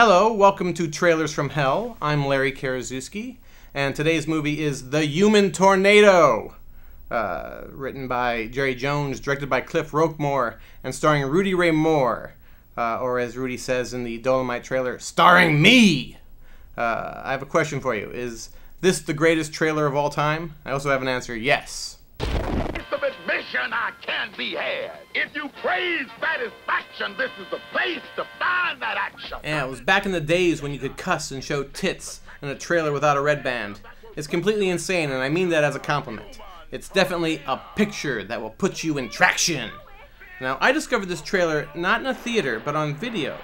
Hello, welcome to Trailers from Hell. I'm Larry Karaszewski, and today's movie is The Human Tornado. Uh, written by Jerry Jones, directed by Cliff Roquemore, and starring Rudy Ray Moore. Uh, or as Rudy says in the Dolemite trailer, starring me! Uh, I have a question for you. Is this the greatest trailer of all time? I also have an answer yes admission I can be had. If you crave satisfaction, this is the place to find that action. Yeah, it was back in the days when you could cuss and show tits in a trailer without a red band. It's completely insane, and I mean that as a compliment. It's definitely a picture that will put you in traction. Now, I discovered this trailer not in a theater, but on video.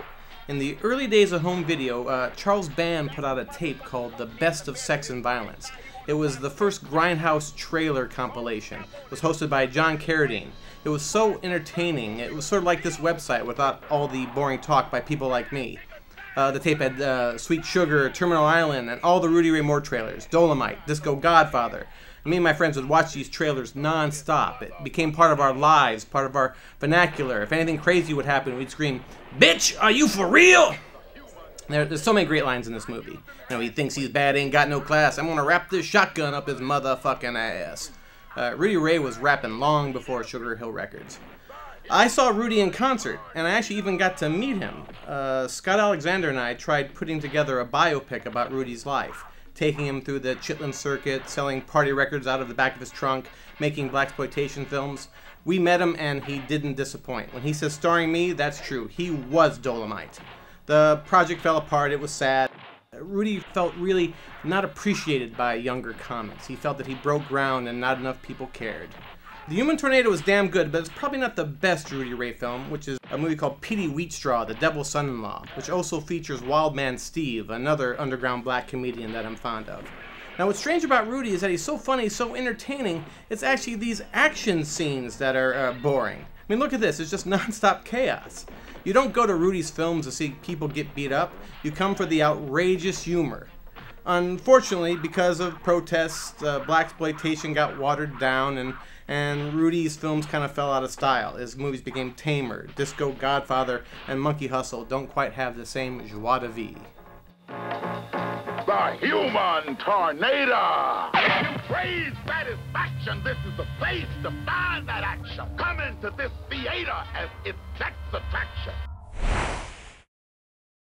In the early days of home video, uh, Charles Band put out a tape called The Best of Sex and Violence. It was the first Grindhouse trailer compilation. It was hosted by John Carradine. It was so entertaining. It was sort of like this website without all the boring talk by people like me. Uh, the tape had uh, Sweet Sugar, Terminal Island, and all the Rudy Ray Moore trailers, Dolemite, Disco Godfather. me and my friends would watch these trailers non-stop. It became part of our lives, part of our vernacular. If anything crazy would happen, we'd scream, Bitch, are you for real? There, there's so many great lines in this movie. You know, he thinks he's bad, ain't got no class. I'm gonna wrap this shotgun up his motherfucking ass. Uh, Rudy Ray was rapping long before Sugar Hill Records. I saw Rudy in concert, and I actually even got to meet him. Uh, Scott Alexander and I tried putting together a biopic about Rudy's life, taking him through the Chitlin circuit, selling party records out of the back of his trunk, making black exploitation films. We met him, and he didn't disappoint. When he says starring me, that's true. He was Dolemite. The project fell apart. It was sad. Rudy felt really not appreciated by younger comics. He felt that he broke ground and not enough people cared. The Human Tornado was damn good, but it's probably not the best Rudy Ray film, which is a movie called Petey Wheatstraw, The Devil's Son-in-Law, which also features Wildman Steve, another underground black comedian that I'm fond of. Now what's strange about Rudy is that he's so funny, so entertaining, it's actually these action scenes that are uh, boring. I mean, look at this, it's just non-stop chaos. You don't go to Rudy's films to see people get beat up. You come for the outrageous humor. Unfortunately, because of protests, uh, exploitation got watered down, and and Rudy's films kind of fell out of style. His movies became tamer. Disco Godfather and Monkey Hustle don't quite have the same joie de vivre. The human tornado! You satisfaction, this is the place to find that action. Come into this theater as its sex attraction.